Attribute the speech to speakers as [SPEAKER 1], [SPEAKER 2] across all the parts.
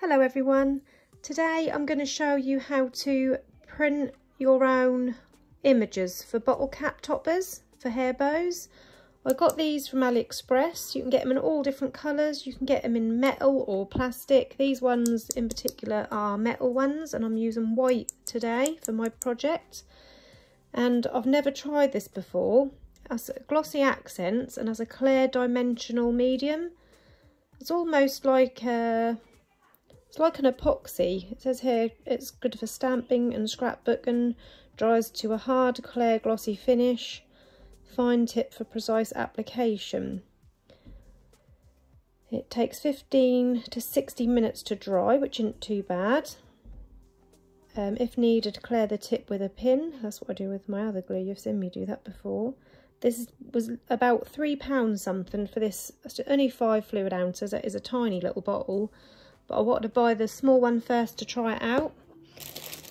[SPEAKER 1] Hello everyone. Today I'm going to show you how to print your own images for bottle cap toppers for hair bows. I got these from AliExpress. You can get them in all different colours. You can get them in metal or plastic. These ones in particular are metal ones and I'm using white today for my project. And I've never tried this before. As glossy accents and as a clear dimensional medium. It's almost like a it's like an epoxy. It says here it's good for stamping and scrapbooking, dries to a hard, clear, glossy finish. Fine tip for precise application. It takes 15 to 60 minutes to dry, which isn't too bad. Um, if needed, clear the tip with a pin. That's what I do with my other glue. You've seen me do that before. This was about £3 something for this. only 5 fluid ounces. That is a tiny little bottle but I wanted to buy the small one first to try it out.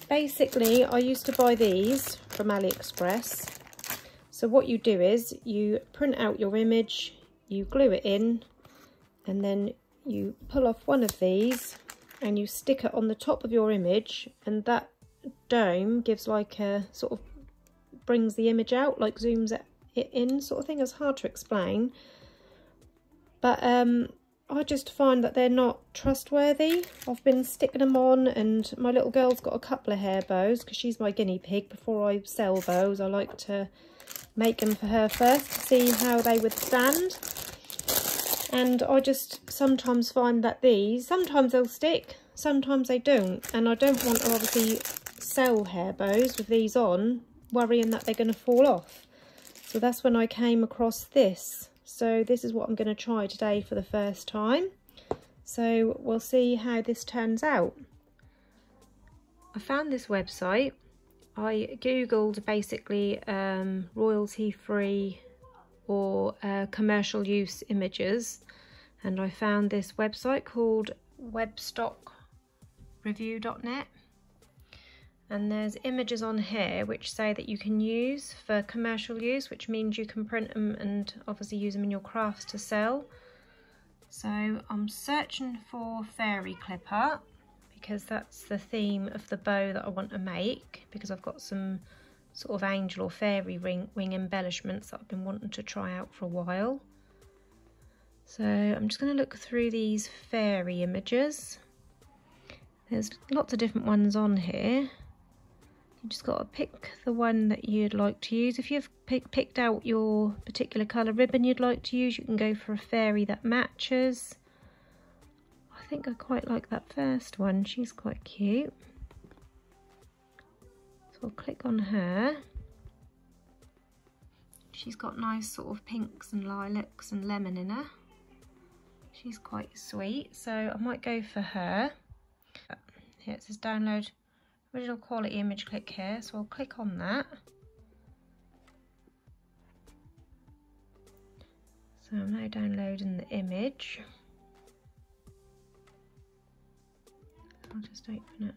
[SPEAKER 1] Basically, I used to buy these from AliExpress. So what you do is you print out your image, you glue it in, and then you pull off one of these and you stick it on the top of your image and that dome gives like a sort of brings the image out like zooms it in sort of thing it's hard to explain but um I just find that they're not trustworthy. I've been sticking them on and my little girl's got a couple of hair bows because she's my guinea pig. Before I sell bows, I like to make them for her first to see how they would stand. And I just sometimes find that these, sometimes they'll stick, sometimes they don't. And I don't want to obviously sell hair bows with these on, worrying that they're going to fall off. So that's when I came across this so this is what I'm going to try today for the first time. So we'll see how this turns out. I found this website. I googled basically um, royalty free or uh, commercial use images and I found this website called webstockreview.net and there's images on here which say that you can use for commercial use which means you can print them and obviously use them in your crafts to sell. So I'm searching for fairy clipart because that's the theme of the bow that I want to make because I've got some sort of angel or fairy ring, wing embellishments that I've been wanting to try out for a while. So I'm just going to look through these fairy images. There's lots of different ones on here you just got to pick the one that you'd like to use. If you've pick, picked out your particular colour ribbon you'd like to use, you can go for a fairy that matches. I think I quite like that first one. She's quite cute. So I'll click on her. She's got nice sort of pinks and lilacs and lemon in her. She's quite sweet, so I might go for her. Here it says download original quality image click here so I'll click on that. So I'm now downloading the image. I'll just open it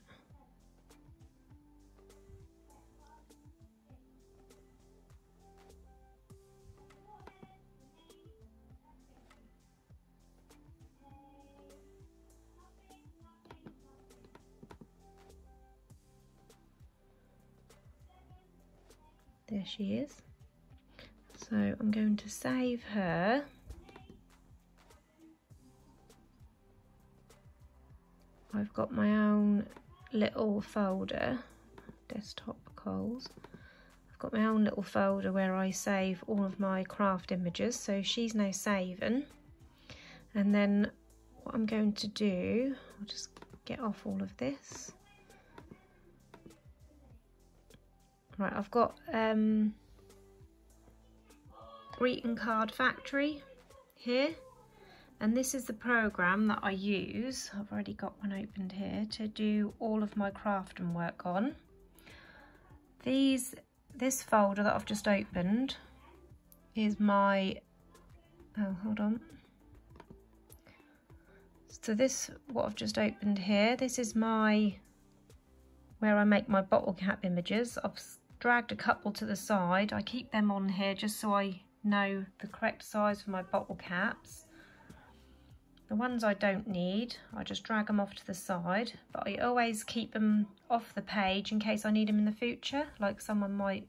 [SPEAKER 1] she is. So I'm going to save her. I've got my own little folder desktop Coles I've got my own little folder where I save all of my craft images so she's now saving. And then what I'm going to do I'll just get off all of this Right, I've got um, Greeting Card Factory here. And this is the program that I use. I've already got one opened here to do all of my craft and work on. These, this folder that I've just opened is my, oh, hold on. So this, what I've just opened here, this is my, where I make my bottle cap images. I've dragged a couple to the side. I keep them on here just so I know the correct size for my bottle caps. The ones I don't need, I just drag them off to the side, but I always keep them off the page in case I need them in the future, like someone might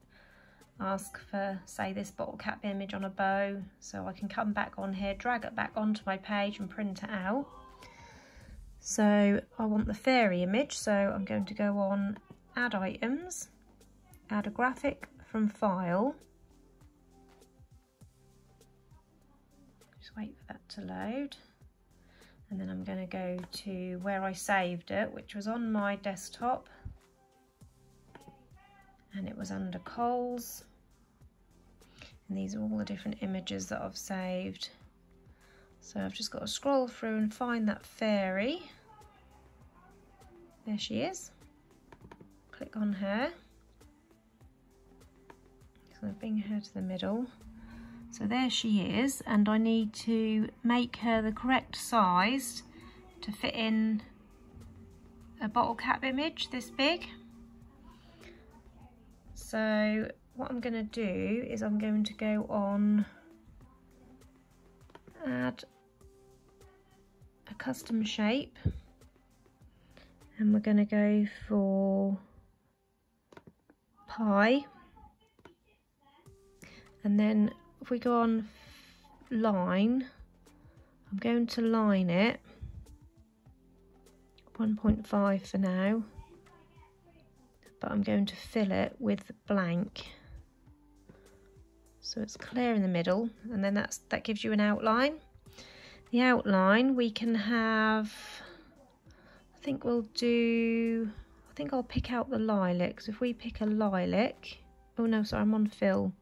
[SPEAKER 1] ask for, say, this bottle cap image on a bow, so I can come back on here, drag it back onto my page and print it out. So I want the fairy image, so I'm going to go on Add Items, Add a Graphic from File, just wait for that to load. And then I'm going to go to where I saved it which was on my desktop. And it was under Coles. And these are all the different images that I've saved. So I've just got to scroll through and find that fairy. There she is. Click on her bring her to the middle so there she is, and I need to make her the correct size to fit in a bottle cap image this big. So what I'm going to do is I'm going to go on add a custom shape and we're going to go for pie and then if we go on line, I'm going to line it 1.5 for now, but I'm going to fill it with blank. So it's clear in the middle, and then that's that gives you an outline. The outline we can have, I think we'll do, I think I'll pick out the lilacs. If we pick a lilac, oh no, sorry, I'm on fill.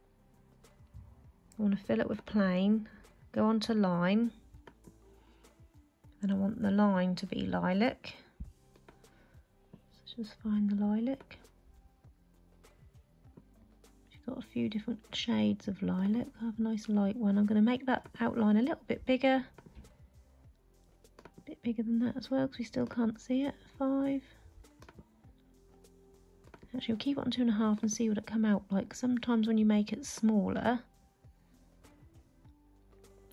[SPEAKER 1] I want to fill it with plain, go on to line, and I want the line to be lilac. So just find the lilac. She's got a few different shades of lilac. I have a nice light one. I'm going to make that outline a little bit bigger. A bit bigger than that as well because we still can't see it. Five. Actually, we'll keep it on two and a half and see what it come out like. Sometimes when you make it smaller,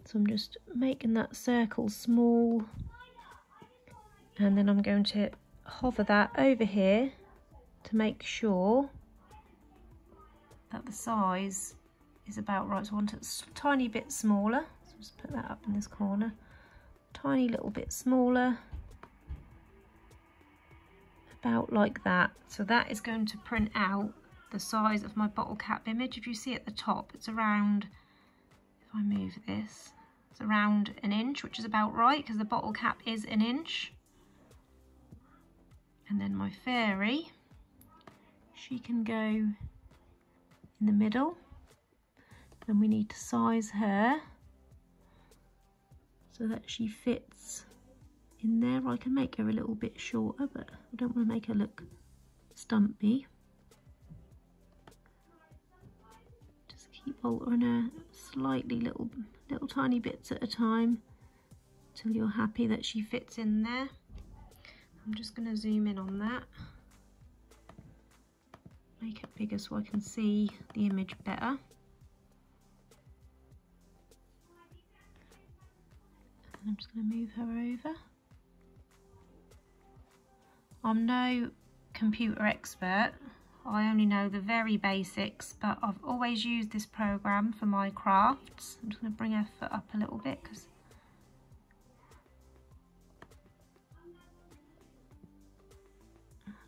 [SPEAKER 1] so I'm just making that circle small and then I'm going to hover that over here to make sure that the size is about right. So I want it a tiny bit smaller. So just put that up in this corner. Tiny little bit smaller. About like that. So that is going to print out the size of my bottle cap image. If you see at the top, it's around, if I move this, it's around an inch, which is about right because the bottle cap is an inch. And then my fairy, she can go in the middle. And we need to size her so that she fits in there. I can make her a little bit shorter, but I don't want to make her look stumpy. Just keep altering her slightly little little tiny bits at a time till you're happy that she fits in there. I'm just going to zoom in on that. Make it bigger so I can see the image better. I'm just going to move her over. I'm no computer expert I only know the very basics, but I've always used this program for my crafts. I'm just going to bring her foot up a little bit because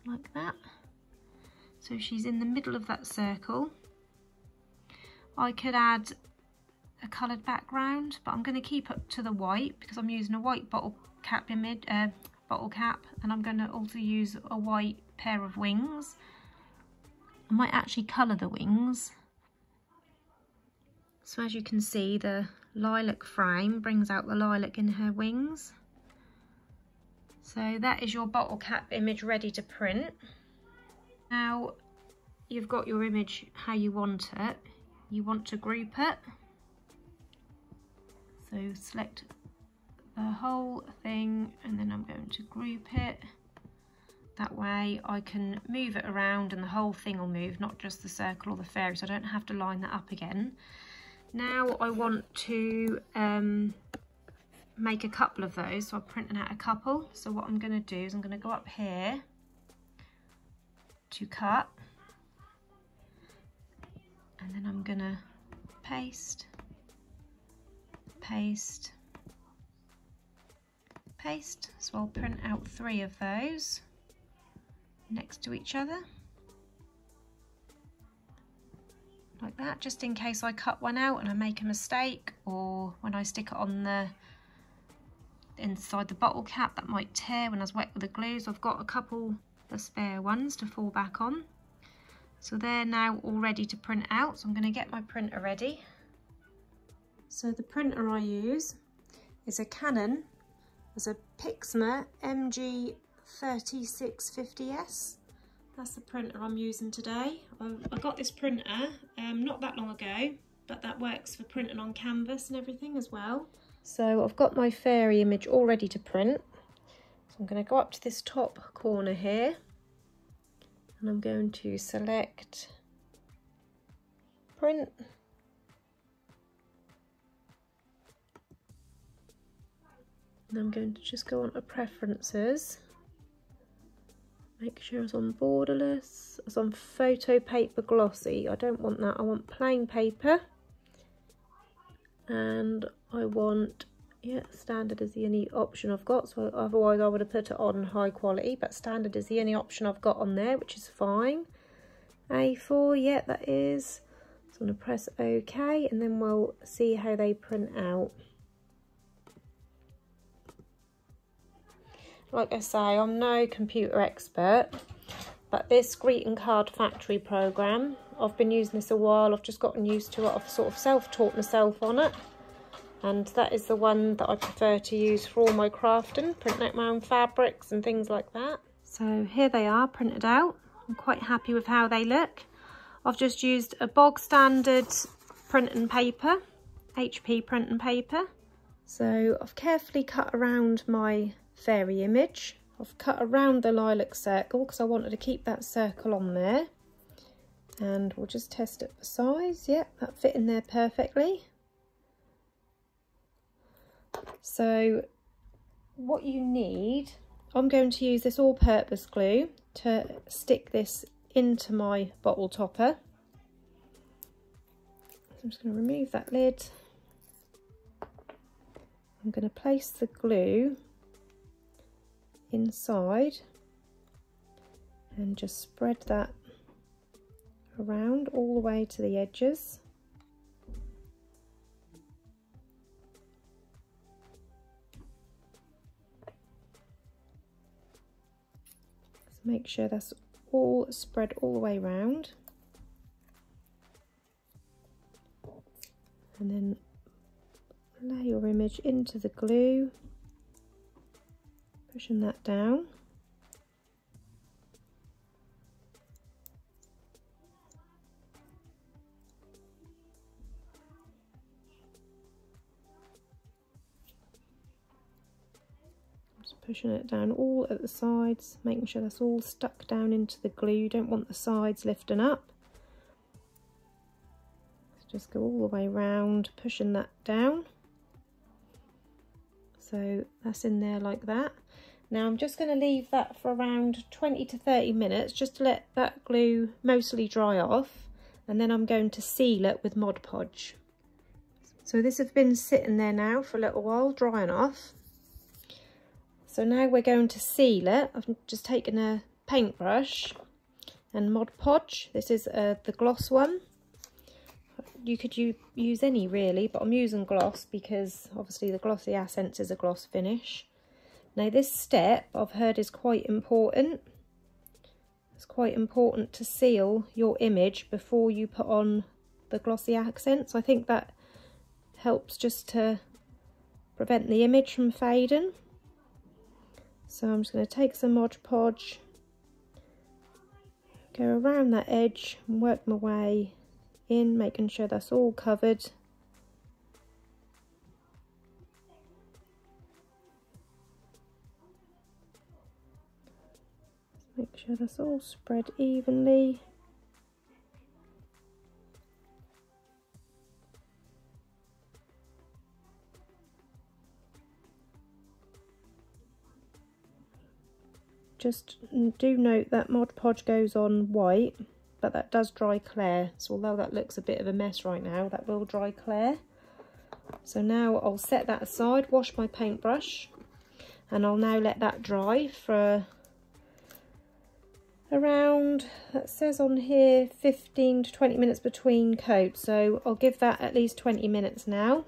[SPEAKER 1] like that. So she's in the middle of that circle. I could add a coloured background, but I'm going to keep it to the white because I'm using a white bottle cap image, uh, bottle cap, and I'm going to also use a white pair of wings. I might actually colour the wings. So as you can see, the lilac frame brings out the lilac in her wings. So that is your bottle cap image ready to print. Now you've got your image how you want it. You want to group it. So select the whole thing and then I'm going to group it. That way I can move it around and the whole thing will move, not just the circle or the fairy, so I don't have to line that up again. Now I want to um, make a couple of those, so I'm printing out a couple. So what I'm going to do is I'm going to go up here to cut and then I'm going to paste, paste, paste. So I'll print out three of those next to each other. like that just in case I cut one out and I make a mistake or when I stick it on the inside the bottle cap that might tear when I was wet with the glue so I've got a couple of spare ones to fall back on. So they're now all ready to print out. So I'm going to get my printer ready. So the printer I use is a Canon it's a Pixma MG 3650S that's the printer I'm using today. I got this printer um, not that long ago, but that works for printing on canvas and everything as well. So I've got my fairy image all ready to print. So I'm going to go up to this top corner here and I'm going to select print. And I'm going to just go on to preferences Make sure it's on borderless. It's on photo paper glossy. I don't want that. I want plain paper. And I want, yeah, standard is the only option I've got. So otherwise I would have put it on high quality. But standard is the only option I've got on there, which is fine. A4, yeah, that is. So I'm going to press OK and then we'll see how they print out. Like I say, I'm no computer expert, but this greeting card factory program, I've been using this a while. I've just gotten used to it. I've sort of self-taught myself on it. And that is the one that I prefer to use for all my crafting, printing out my own fabrics and things like that. So here they are printed out. I'm quite happy with how they look. I've just used a bog standard print and paper, HP print and paper. So I've carefully cut around my fairy image. I've cut around the lilac circle because I wanted to keep that circle on there. And we'll just test it for size. Yep, that fit in there perfectly. So what you need, I'm going to use this all-purpose glue to stick this into my bottle topper. I'm just going to remove that lid. I'm going to place the glue inside and just spread that around all the way to the edges. So make sure that's all spread all the way around. And then lay your image into the glue pushing that down. Just pushing it down all at the sides, making sure that's all stuck down into the glue. You don't want the sides lifting up. So just go all the way around, pushing that down. So that's in there like that. Now I'm just going to leave that for around 20 to 30 minutes just to let that glue mostly dry off and then I'm going to seal it with Mod Podge. So this has been sitting there now for a little while drying off. So now we're going to seal it. I've just taken a paintbrush and Mod Podge. This is uh, the gloss one. You could use any really, but I'm using gloss because obviously the Glossy Accents is a gloss finish. Now this step I've heard is quite important. It's quite important to seal your image before you put on the glossy accents. I think that helps just to prevent the image from fading. So I'm just going to take some Mod Podge, go around that edge and work my way in, making sure that's all covered make sure that's all spread evenly. Just do note that Mod Podge goes on white but that does dry clear. So although that looks a bit of a mess right now that will dry clear. So now I'll set that aside wash my paintbrush and I'll now let that dry for around, that says on here, 15 to 20 minutes between coats. So I'll give that at least 20 minutes now,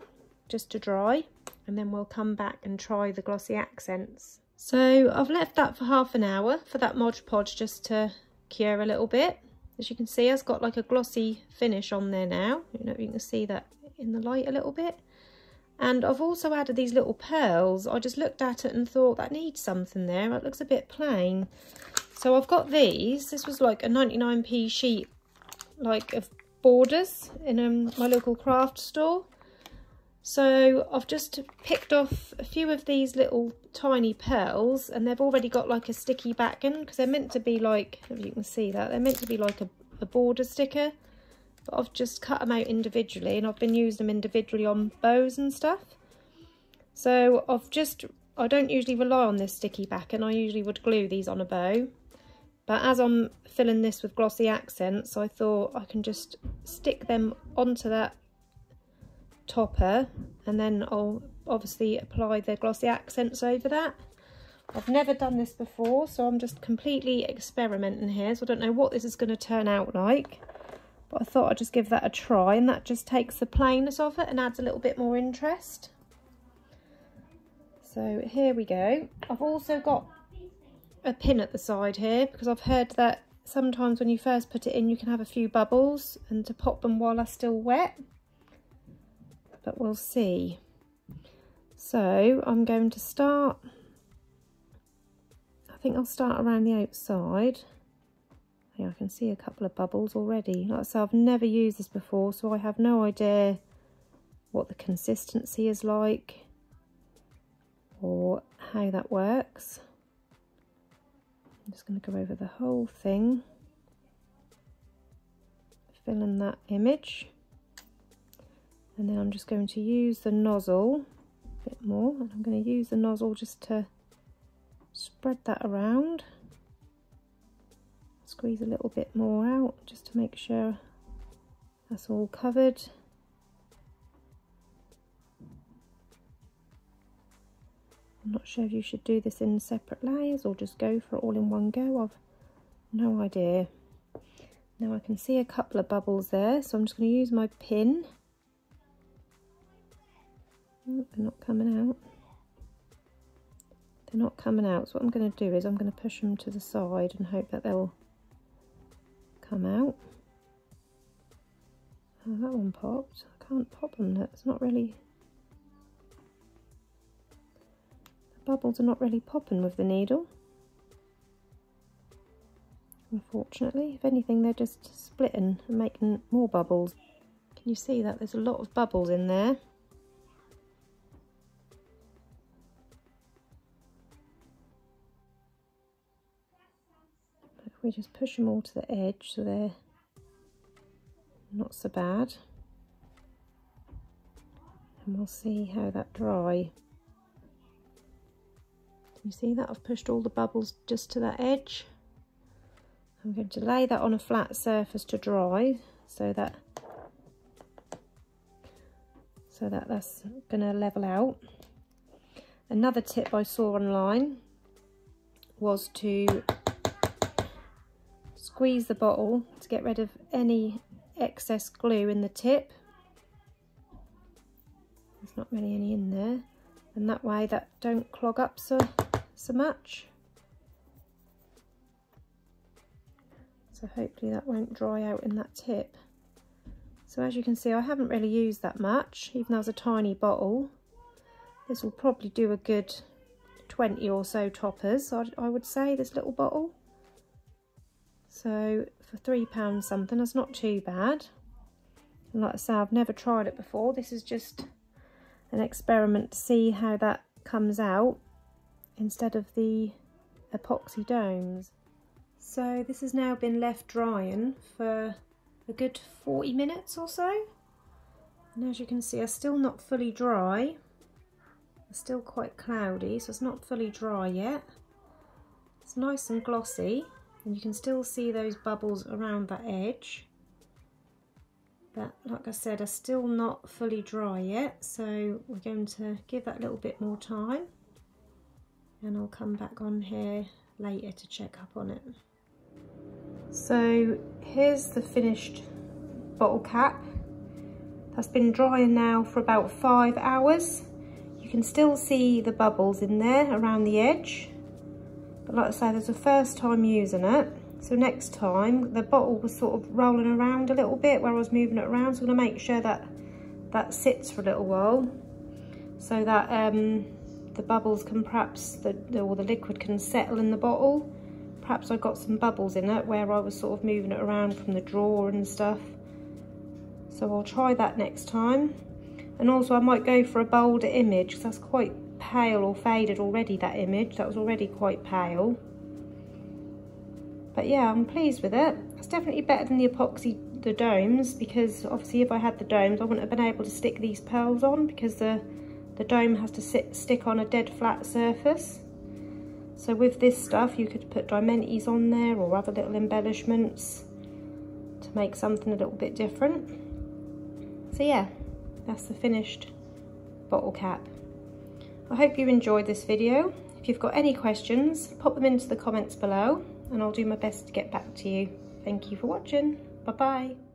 [SPEAKER 1] just to dry, and then we'll come back and try the glossy accents. So I've left that for half an hour for that Mod Podge just to cure a little bit. As you can see, it's got like a glossy finish on there now. You know, you can see that in the light a little bit. And I've also added these little pearls. I just looked at it and thought that needs something there. It looks a bit plain. So I've got these. This was like a 99p sheet like of borders in um, my local craft store. So I've just picked off a few of these little tiny pearls and they've already got like a sticky backing because they're meant to be like, if you can see that, they're meant to be like a, a border sticker. But I've just cut them out individually and I've been using them individually on bows and stuff. So I've just, I don't usually rely on this sticky backing. I usually would glue these on a bow. But as I'm filling this with glossy accents, I thought I can just stick them onto that topper and then I'll obviously apply the glossy accents over that. I've never done this before so I'm just completely experimenting here so I don't know what this is going to turn out like but I thought I'd just give that a try and that just takes the plainness of it and adds a little bit more interest. So here we go. I've also got a pin at the side here because I've heard that sometimes when you first put it in you can have a few bubbles and to pop them while they're still wet but we'll see. So I'm going to start, I think I'll start around the outside. Yeah, I can see a couple of bubbles already. Like I said, I've never used this before, so I have no idea what the consistency is like or how that works. I'm just going to go over the whole thing, fill in that image. And then I'm just going to use the nozzle a bit more and I'm going to use the nozzle just to spread that around. Squeeze a little bit more out just to make sure that's all covered I'm not sure if you should do this in separate layers or just go for it all in one go I've no idea now I can see a couple of bubbles there so I'm just going to use my pin they're not coming out. They're not coming out. So what I'm going to do is I'm going to push them to the side and hope that they'll come out. Oh, that one popped. I can't pop them. That's not really... bubbles are not really popping with the needle. Unfortunately. If anything, they're just splitting and making more bubbles. Can you see that? There's a lot of bubbles in there. If we just push them all to the edge so they're not so bad and we'll see how that dry you see that I've pushed all the bubbles just to that edge I'm going to lay that on a flat surface to dry so that so that that's going to level out another tip I saw online was to squeeze the bottle to get rid of any excess glue in the tip. There's not really any in there. And that way that don't clog up so, so much. So hopefully that won't dry out in that tip. So as you can see, I haven't really used that much, even though it's a tiny bottle. This will probably do a good 20 or so toppers, I would say, this little bottle. So for £3 something, that's not too bad. And like I say, I've never tried it before. This is just an experiment to see how that comes out instead of the epoxy domes. So this has now been left drying for a good 40 minutes or so. And as you can see, it's still not fully dry. It's still quite cloudy, so it's not fully dry yet. It's nice and glossy and you can still see those bubbles around that edge. But like I said, are still not fully dry yet, so we're going to give that a little bit more time. And I'll come back on here later to check up on it. So here's the finished bottle cap. That's been drying now for about five hours. You can still see the bubbles in there around the edge. But like I say, there's a first time using it. So next time, the bottle was sort of rolling around a little bit where I was moving it around. So I'm gonna make sure that that sits for a little while so that um, the bubbles can perhaps, the, or the liquid can settle in the bottle. Perhaps I got some bubbles in it where I was sort of moving it around from the drawer and stuff. So I'll try that next time. And also I might go for a bolder image because that's quite pale or faded already, that image. That was already quite pale. But yeah, I'm pleased with it. It's definitely better than the epoxy, the domes, because obviously if I had the domes, I wouldn't have been able to stick these pearls on because the, the dome has to sit, stick on a dead flat surface. So with this stuff, you could put diamantes on there or other little embellishments to make something a little bit different. So yeah, that's the finished bottle cap. I hope you enjoyed this video. If you've got any questions, pop them into the comments below and I'll do my best to get back to you. Thank you for watching. Bye-bye.